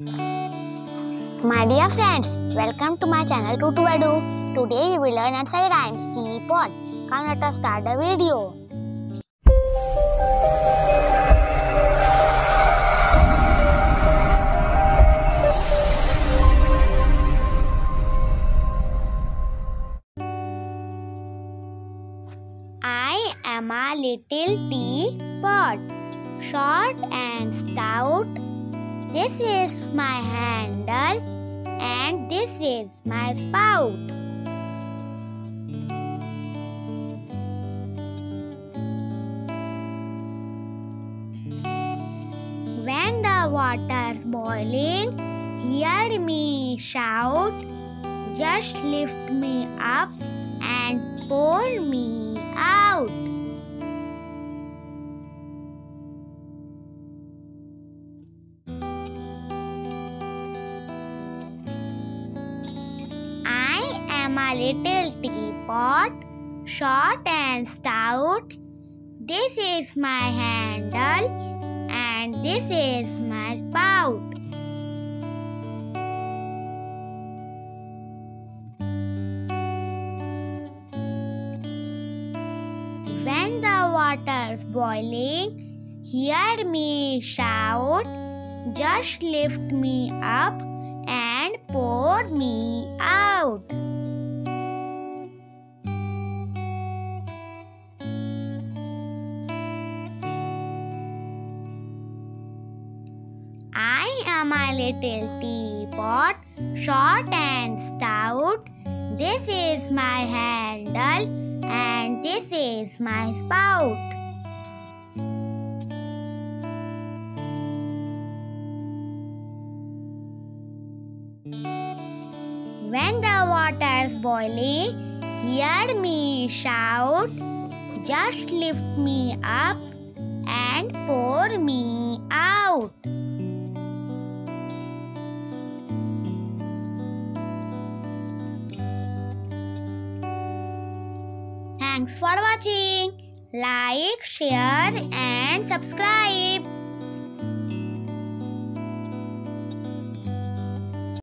My dear friends, welcome to my channel Tutu Edu. Today we will learn nursery rhymes. Keep on. Come let us start the video. I am a little teapot, short and stout. This is my handle, and this is my spout. When the water's boiling, hear me shout. Just lift me up and pour me little teapot, short and stout. This is my handle, and this is my spout. When the water's boiling, hear me shout. Just lift me up and pour me out. Am a little teapot, short and stout. This is my handle, and this is my spout. When the water's boiling, hear me shout. Just lift me up and pour me out. Thanks for watching. Like, share, and subscribe.